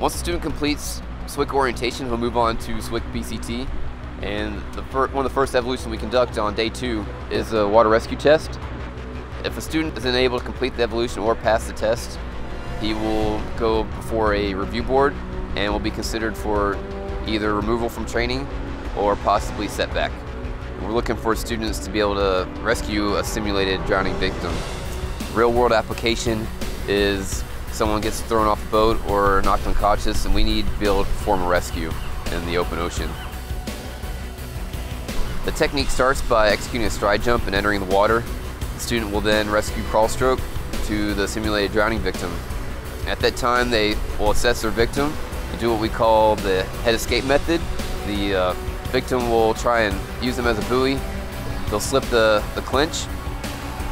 Once the student completes SWCC orientation, he'll move on to SWCC BCT. And the one of the first evolution we conduct on day two is a water rescue test. If a student isn't able to complete the evolution or pass the test, he will go before a review board and will be considered for either removal from training or possibly setback. We're looking for students to be able to rescue a simulated drowning victim. Real world application is someone gets thrown off a boat or knocked unconscious and we need to be able to perform a rescue in the open ocean. The technique starts by executing a stride jump and entering the water. The student will then rescue crawl stroke to the simulated drowning victim. At that time, they will assess their victim and do what we call the head escape method. The uh, victim will try and use them as a buoy. They'll slip the, the clinch,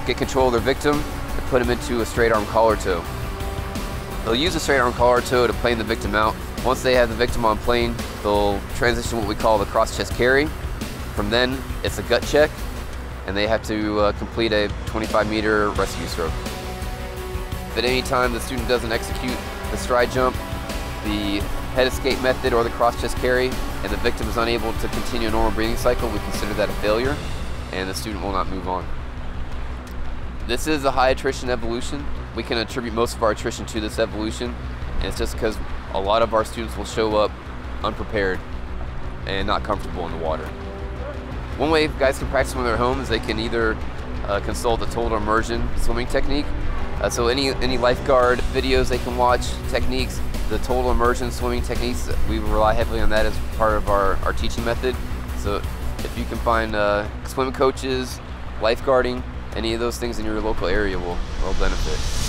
get control of their victim, and put him into a straight arm collar tow. They'll use a straight arm collar tow to plane the victim out. Once they have the victim on plane, they'll transition what we call the cross chest carry. From then, it's a gut check, and they have to uh, complete a 25 meter rescue stroke. If at any time the student doesn't execute the stride jump, the head escape method or the cross chest carry, and the victim is unable to continue a normal breathing cycle, we consider that a failure, and the student will not move on. This is a high attrition evolution. We can attribute most of our attrition to this evolution, and it's just because a lot of our students will show up unprepared and not comfortable in the water. One way guys can practice when they're home is they can either uh, consult the total immersion swimming technique. Uh, so any any lifeguard videos they can watch, techniques, the total immersion swimming techniques, we rely heavily on that as part of our, our teaching method. So if you can find uh, swim coaches, lifeguarding, any of those things in your local area will, will benefit.